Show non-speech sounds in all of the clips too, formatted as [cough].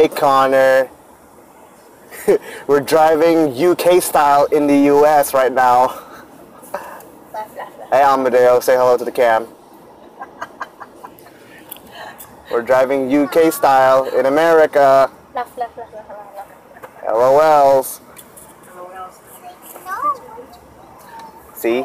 Hey, Connor. [laughs] We're driving UK style in the US right now. Left, left, left. Hey, Amadeo, say hello to the cam. We're driving UK style in America. LOLs. See?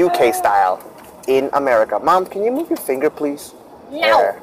UK style in America. Mom, can you move your finger, please? No. There.